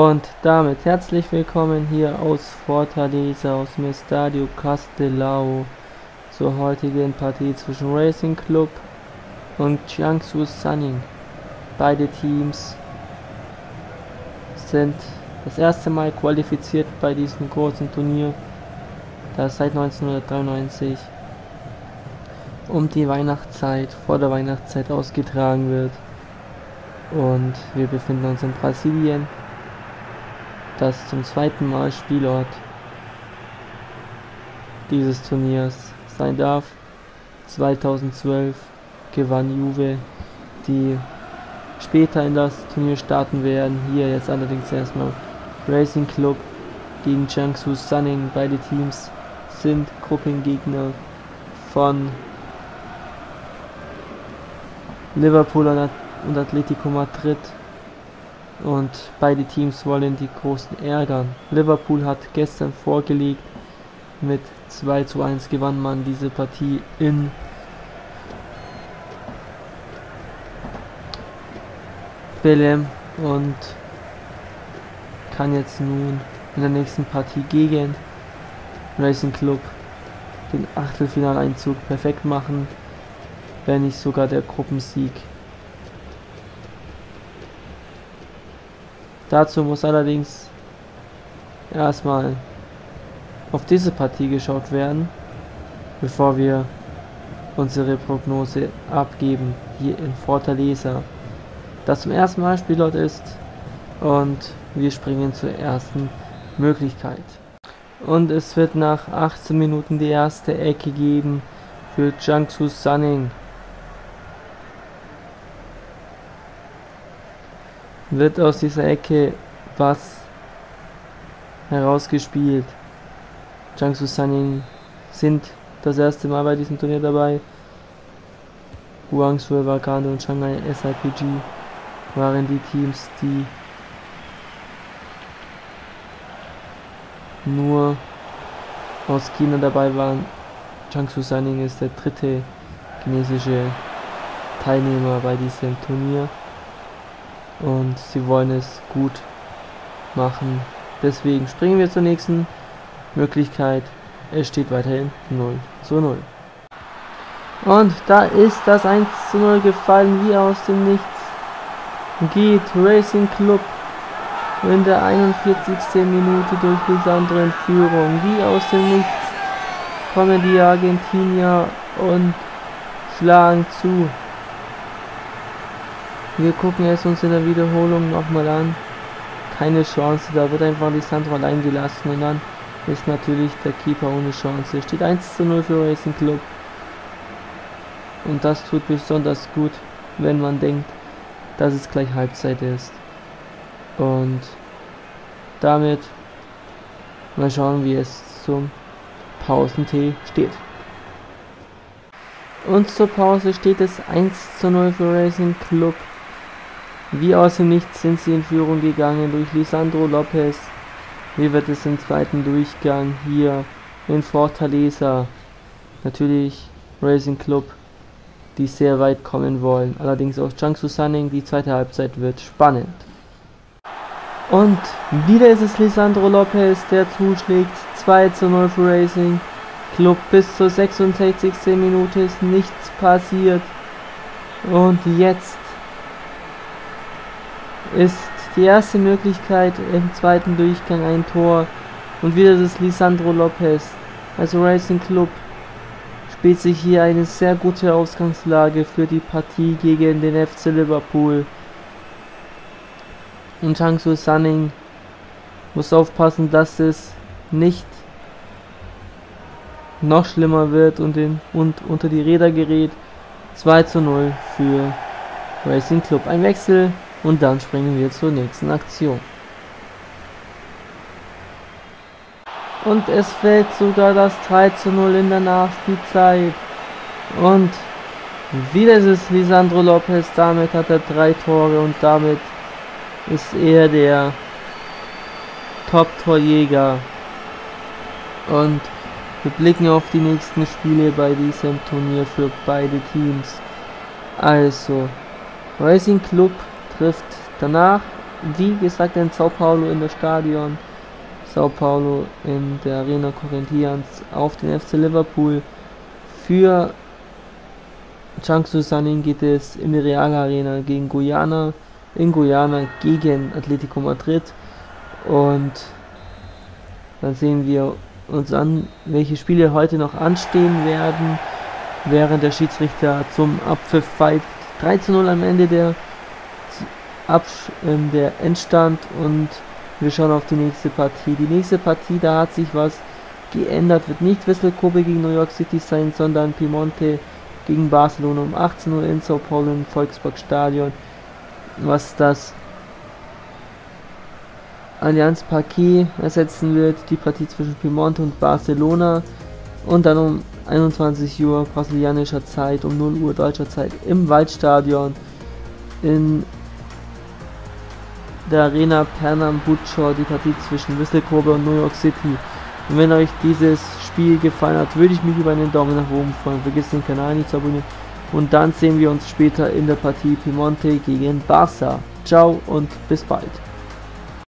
Und damit herzlich willkommen hier aus Fortaleza, aus dem Estadio Castelao zur heutigen Partie zwischen Racing Club und Jiangsu Sunning. Beide Teams sind das erste Mal qualifiziert bei diesem großen Turnier, das seit 1993 um die Weihnachtszeit, vor der Weihnachtszeit ausgetragen wird. Und wir befinden uns in Brasilien das zum zweiten Mal Spielort dieses Turniers sein darf. 2012 gewann Juve, die später in das Turnier starten werden. Hier jetzt allerdings erstmal Racing Club gegen Jiangsu Sunning. Beide Teams sind Gruppengegner von Liverpool und Atletico Madrid und beide Teams wollen die Großen ärgern. Liverpool hat gestern vorgelegt, mit 2 zu 1 gewann man diese Partie in Belem und kann jetzt nun in der nächsten Partie gegen Racing Club den Achtelfinaleinzug perfekt machen, wenn nicht sogar der Gruppensieg Dazu muss allerdings erstmal auf diese Partie geschaut werden, bevor wir unsere Prognose abgeben hier in Fortaleza, das zum ersten Mal Spielort ist und wir springen zur ersten Möglichkeit. Und es wird nach 18 Minuten die erste Ecke geben für Jiangsu Sunning. Wird aus dieser Ecke was herausgespielt. Jiangsu Sunning sind das erste Mal bei diesem Turnier dabei. Guangzhou Evergrande und Shanghai SIPG waren die Teams, die nur aus China dabei waren. Jiangsu Sunning ist der dritte chinesische Teilnehmer bei diesem Turnier und sie wollen es gut machen. Deswegen springen wir zur nächsten Möglichkeit. Es steht weiterhin 0 zu 0. Und da ist das 1 zu 0 gefallen wie aus dem Nichts. Geht Racing Club in der 41. Minute durch Lisandro Führung. Wie aus dem Nichts kommen die Argentinier und schlagen zu. Wir gucken es uns in der Wiederholung nochmal an. Keine Chance, da wird einfach Lisandro allein gelassen und dann ist natürlich der Keeper ohne Chance. Steht 1 zu 0 für Racing Club. Und das tut besonders gut, wenn man denkt, dass es gleich Halbzeit ist. Und damit mal schauen, wie es zum Pausentee steht. Und zur Pause steht es 1 zu 0 für Racing Club. Wie aus dem Nichts sind sie in Führung gegangen durch Lisandro Lopez. Wie wird es im zweiten Durchgang hier in Fortaleza? Natürlich Racing Club, die sehr weit kommen wollen. Allerdings auch Jiangsu Sunning, die zweite Halbzeit wird spannend. Und wieder ist es Lisandro Lopez, der zuschlägt. 2 zu 0 für Racing Club. Bis zur 66. Minute ist nichts passiert. Und jetzt ist die erste Möglichkeit im zweiten Durchgang ein Tor. Und wieder das Lisandro Lopez. Also Racing Club spielt sich hier eine sehr gute Ausgangslage für die Partie gegen den FC Liverpool. Und Changsu Sunning muss aufpassen, dass es nicht noch schlimmer wird und, in, und unter die Räder gerät. 2 zu 0 für Racing Club. Ein Wechsel und dann springen wir zur nächsten Aktion. Und es fällt sogar das 3 zu 0 in der Nachspielzeit. Und wieder ist es Lisandro Lopez, damit hat er drei Tore und damit ist er der Top-Torjäger. Und wir blicken auf die nächsten Spiele bei diesem Turnier für beide Teams. Also, Racing Club trifft danach wie gesagt in Sao Paulo in der Stadion. Sao Paulo in der Arena Corinthians auf den FC Liverpool. Für Jiangsu Sanin geht es in die Real Arena gegen Guyana. In Guyana gegen Atletico Madrid. Und dann sehen wir uns an, welche Spiele heute noch anstehen werden, während der Schiedsrichter zum Abpfiff pfeift. 3 zu 0 am Ende der, Absch äh, der Endstand und wir schauen auf die nächste Partie. Die nächste Partie, da hat sich was geändert, wird nicht Wessel Kobe gegen New York City sein, sondern Piemonte gegen Barcelona um 18 Uhr in Sao Paulo im Volksparkstadion. Was das Allianz Parquet ersetzen wird, die Partie zwischen Piemonte und Barcelona und dann um 21 Uhr brasilianischer Zeit, um 0 Uhr deutscher Zeit im Waldstadion in der Arena Pernambuco die Partie zwischen Whistle Kobe und New York City. Und wenn euch dieses Spiel gefallen hat, würde ich mich über einen Daumen nach oben freuen. Vergesst den Kanal nicht zu abonnieren. Und dann sehen wir uns später in der Partie Piemonte gegen Barca. Ciao und bis bald.